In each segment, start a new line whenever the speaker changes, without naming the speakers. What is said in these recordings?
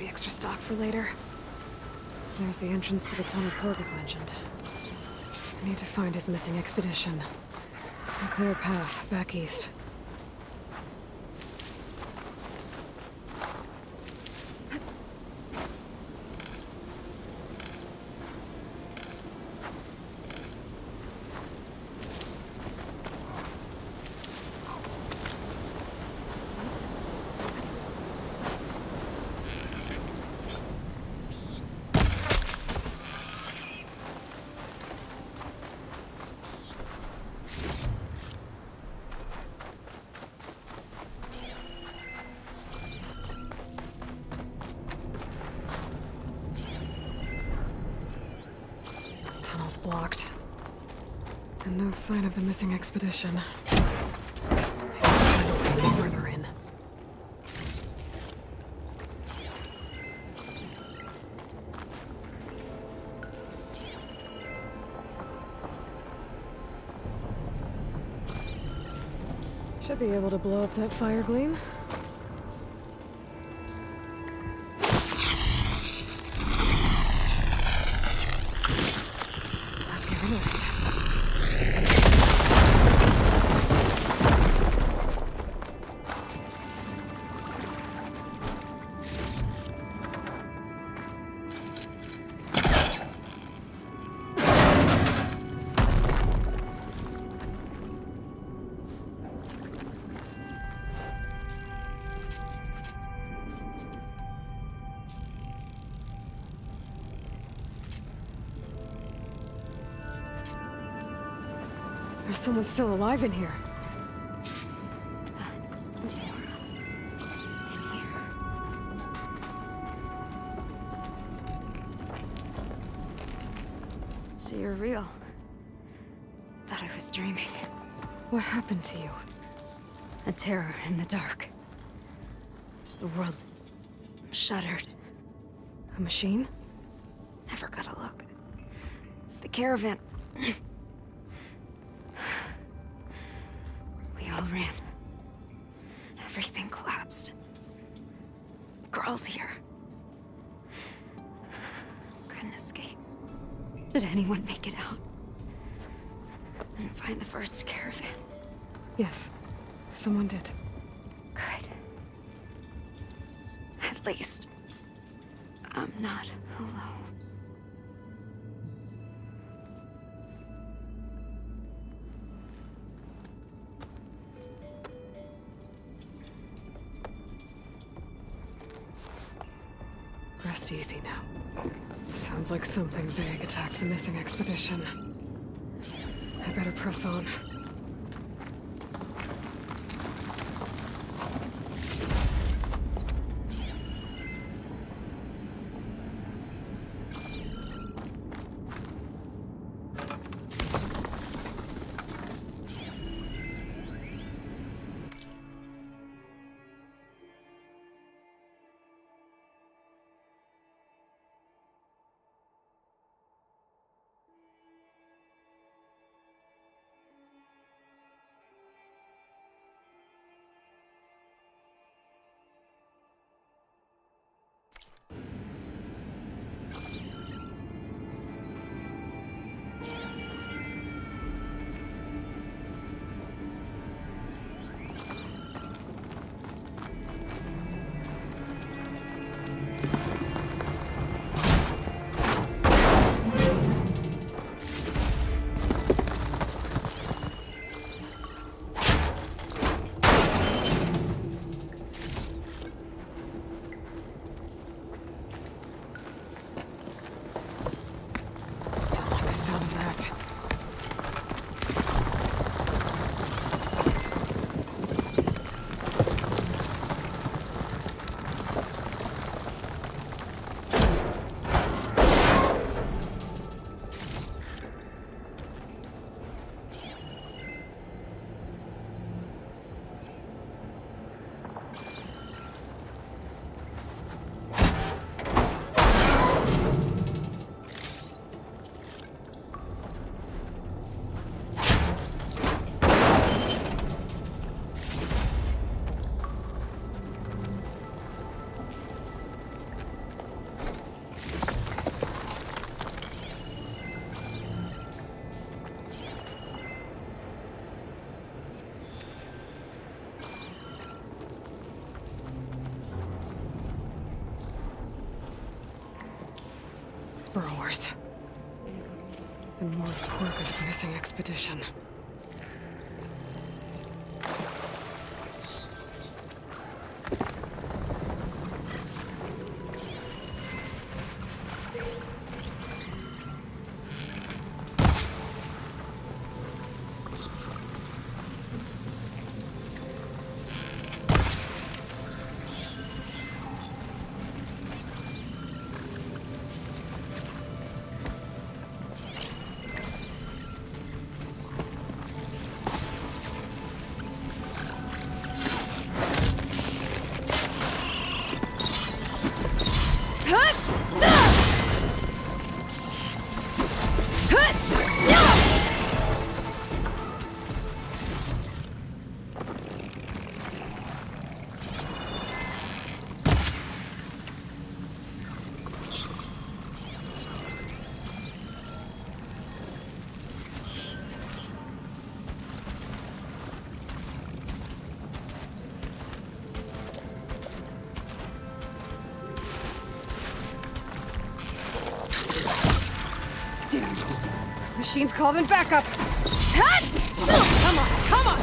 Extra stock for later. There's the entrance to the tunnel Kogut mentioned. I need to find his missing expedition. A clear path, back east. Blocked. And no sign of the missing expedition. Further in. Should be able to blow up that firegleam. There's someone still alive in here.
So you're real. Thought I was dreaming.
What happened to you?
A terror in the dark. The world shuddered.
A machine?
Never got a look. The caravan. Crawled here. Couldn't escape. Did anyone make it out? And find the first caravan?
Yes. Someone did.
Good. At least, I'm not alone.
Rest easy now. Sounds like something big attacked the missing expedition. I better press on. Burrowers. And more Korgo's missing expedition. Machine's called in backup. Oh, come on, come on!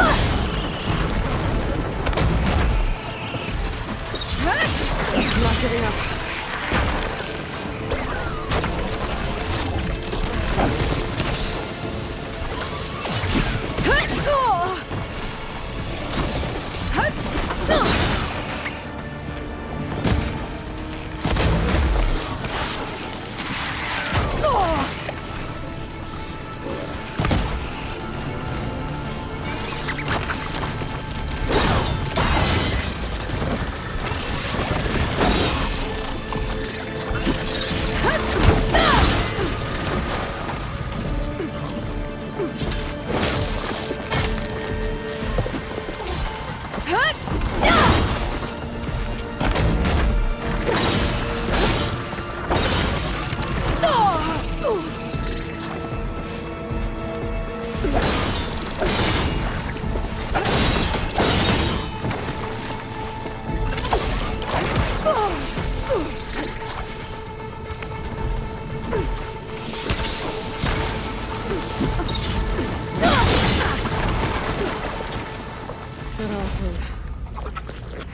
I'm not giving up.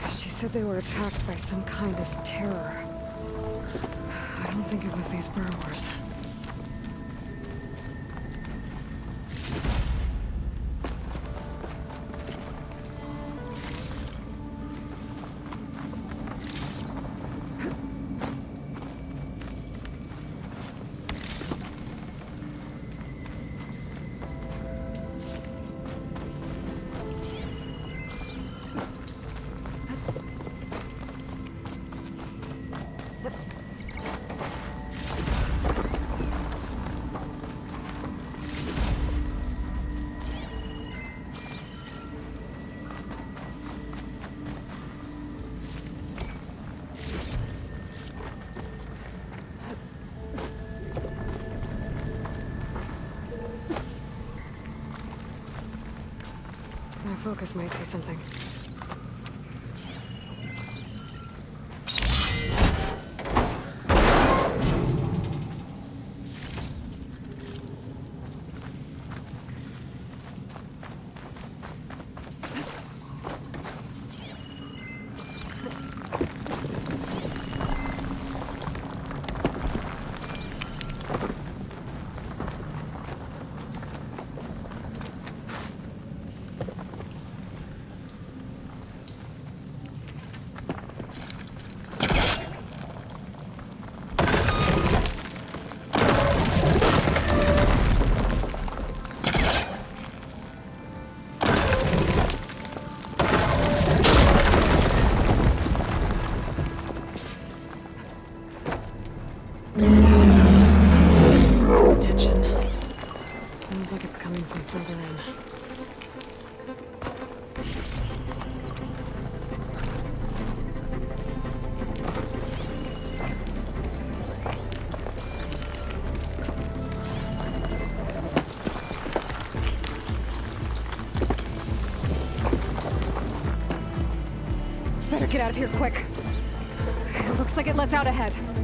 She said they were attacked by some kind of terror. I don't think it was these burrowers. Focus might see something. Get out of here quick. Looks like it lets out ahead.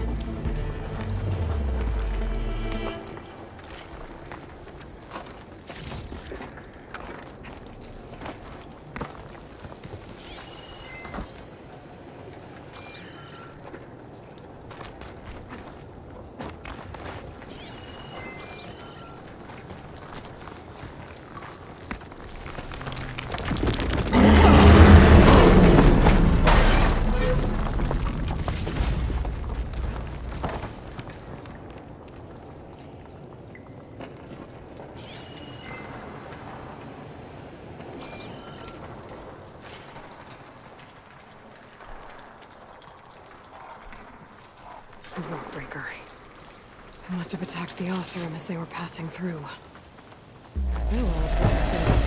The Wartbreaker. It must have attacked the Oseram as they were passing through. It's been a while since I've seen.